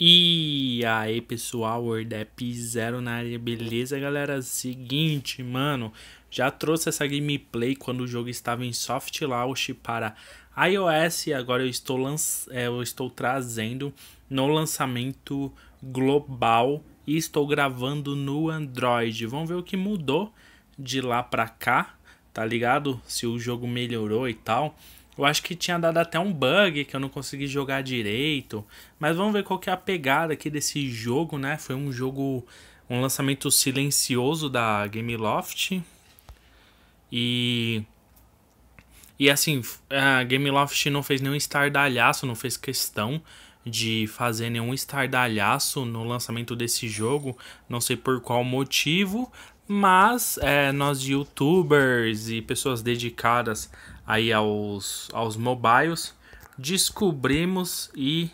E aí pessoal, Wordap Zero na área, beleza galera? Seguinte, mano, já trouxe essa gameplay quando o jogo estava em soft launch para iOS e agora eu estou, é, eu estou trazendo no lançamento global e estou gravando no Android. Vamos ver o que mudou de lá pra cá, tá ligado? Se o jogo melhorou e tal. Eu acho que tinha dado até um bug que eu não consegui jogar direito. Mas vamos ver qual que é a pegada aqui desse jogo, né? Foi um jogo, um lançamento silencioso da Gameloft. E e assim, a Gameloft não fez nenhum estardalhaço, não fez questão de fazer nenhum estardalhaço no lançamento desse jogo, não sei por qual motivo, mas é, nós youtubers e pessoas dedicadas aí aos, aos mobiles descobrimos e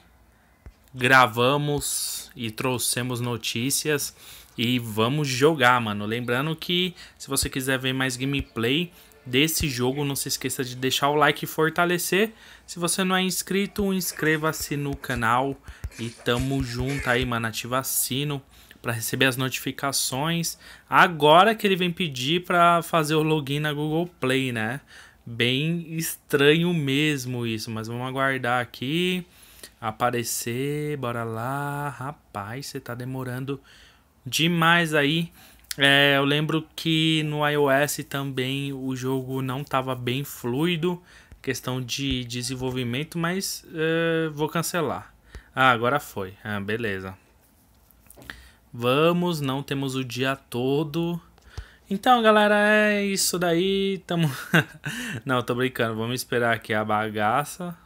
gravamos e trouxemos notícias e vamos jogar, mano. Lembrando que se você quiser ver mais gameplay desse jogo, não se esqueça de deixar o like e fortalecer. Se você não é inscrito, inscreva-se no canal e tamo junto aí, mano. Ativa sino para receber as notificações. Agora que ele vem pedir para fazer o login na Google Play, né? Bem estranho mesmo isso, mas vamos aguardar aqui aparecer. Bora lá, rapaz, você tá demorando demais aí. É, eu lembro que no iOS também o jogo não estava bem fluido, questão de desenvolvimento, mas é, vou cancelar. Ah, agora foi. Ah, beleza. Vamos, não temos o dia todo. Então, galera, é isso daí. Tamo... não, tô brincando. Vamos esperar aqui a bagaça.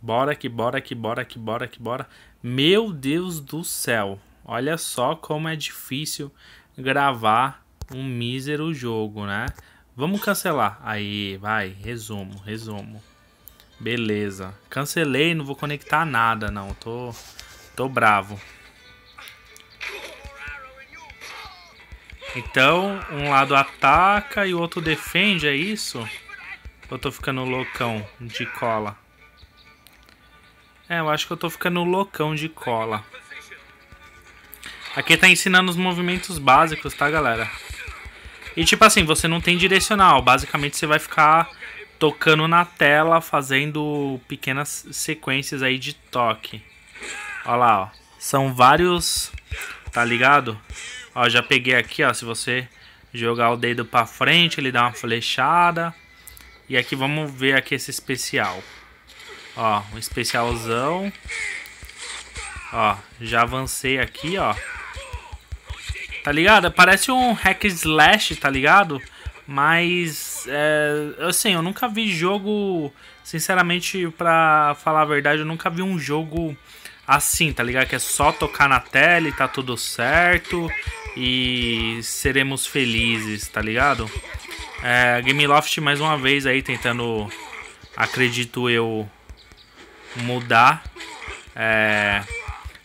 Bora que bora que bora que bora que bora. Meu Deus do céu. Olha só como é difícil gravar um mísero jogo, né? Vamos cancelar. Aí, vai. Resumo, resumo. Beleza. Cancelei, não vou conectar nada, não. Tô, tô bravo. Então, um lado ataca e o outro defende, é isso? Eu tô ficando loucão de cola? É, eu acho que eu tô ficando loucão de cola. Aqui tá ensinando os movimentos básicos, tá, galera? E tipo assim, você não tem direcional. Basicamente você vai ficar tocando na tela, fazendo pequenas sequências aí de toque. Olha lá, ó. São vários... Tá ligado? Ó, já peguei aqui, ó. Se você jogar o dedo pra frente, ele dá uma flechada. E aqui vamos ver aqui esse especial. Ó, um especialzão. Ó, já avancei aqui, ó. Tá ligado? Parece um hack slash, tá ligado? Mas, é, assim, eu nunca vi jogo... Sinceramente, pra falar a verdade, eu nunca vi um jogo assim, tá ligado? Que é só tocar na tela e tá tudo certo e seremos felizes, tá ligado? É, Gameloft mais uma vez aí tentando, acredito eu, mudar, é,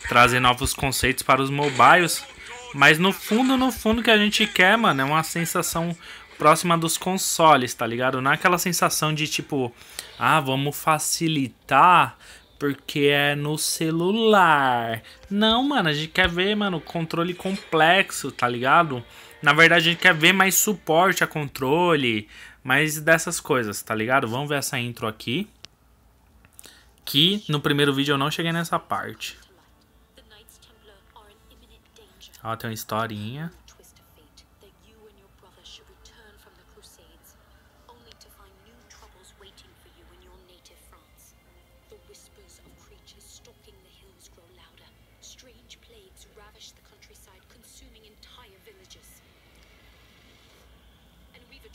trazer novos conceitos para os mobiles. Mas no fundo, no fundo que a gente quer, mano, é uma sensação próxima dos consoles, tá ligado? Não é aquela sensação de tipo, ah, vamos facilitar porque é no celular. Não, mano, a gente quer ver, mano, controle complexo, tá ligado? Na verdade, a gente quer ver mais suporte a controle, mais dessas coisas, tá ligado? Vamos ver essa intro aqui. Que no primeiro vídeo eu não cheguei nessa parte. Ó, tem uma historinha.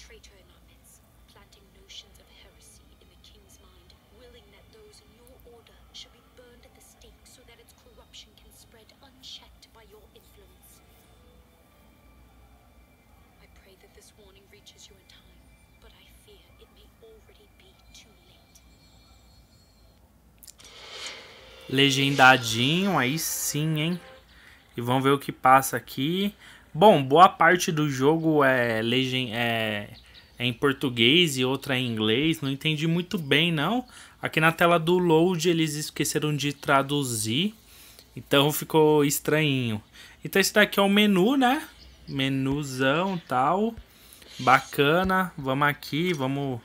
Traitor in our midst, planting notions of heresy in the king's mind, willing that those in your order should be burned at the stake so that its corruption can spread unchecked by your influence. I pray that this warning reaches you in time, but I fear it may already be too late. Legendadinho, aí sim, hein? E vamos ver o que passa aqui. Bom, boa parte do jogo é, legend, é, é em português e outra em inglês. Não entendi muito bem, não. Aqui na tela do load eles esqueceram de traduzir. Então ficou estranhinho. Então esse daqui é o menu, né? Menuzão tal. Bacana. Vamos aqui, vamos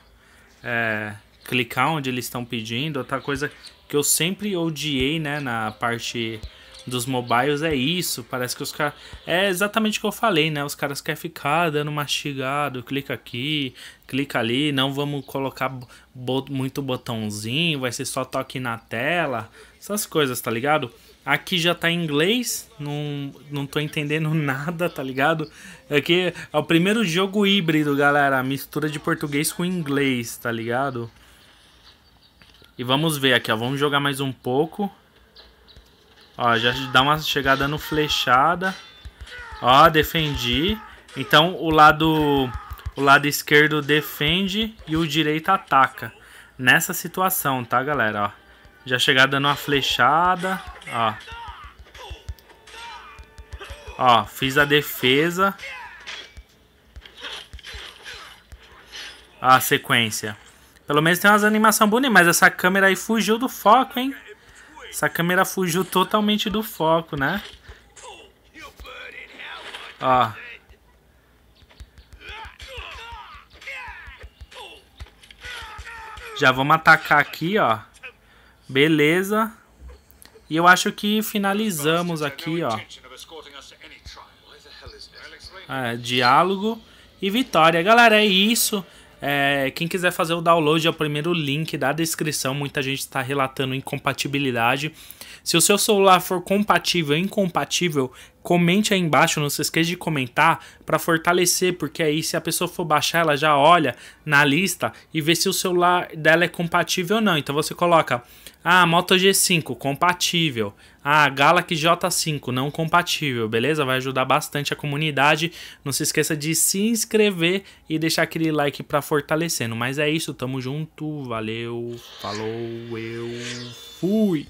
é, clicar onde eles estão pedindo. Outra coisa que eu sempre odiei, né, na parte dos mobiles é isso. Parece que os caras. É exatamente o que eu falei, né? Os caras querem ficar dando mastigado. Clica aqui, clica ali. Não vamos colocar bo muito botãozinho. Vai ser só toque na tela. Essas coisas, tá ligado? Aqui já tá em inglês. Não, não tô entendendo nada, tá ligado? Aqui é o primeiro jogo híbrido, galera. Mistura de português com inglês, tá ligado? E vamos ver aqui, ó. Vamos jogar mais um pouco. Ó, já dá uma chegada no flechada. Ó, defendi. Então o lado o lado esquerdo defende e o direito ataca. Nessa situação, tá, galera? Ó, já chegar dando uma flechada. Ó. Ó, fiz a defesa. A sequência. Pelo menos tem umas animações bonitas, mas essa câmera aí fugiu do foco, hein? Essa câmera fugiu totalmente do foco, né? Ó. Já vamos atacar aqui, ó. Beleza. E eu acho que finalizamos aqui, ó. É, diálogo e vitória. Galera, é isso. É, quem quiser fazer o download é o primeiro link da descrição. Muita gente está relatando incompatibilidade. Se o seu celular for compatível ou incompatível, comente aí embaixo, não se esqueça de comentar para fortalecer, porque aí se a pessoa for baixar, ela já olha na lista e vê se o celular dela é compatível ou não. Então você coloca ah, Moto G5 compatível. Ah, Galaxy J5 não compatível, beleza? Vai ajudar bastante a comunidade. Não se esqueça de se inscrever e deixar aquele like para fortalecendo. Mas é isso, tamo junto. Valeu, falou, eu fui.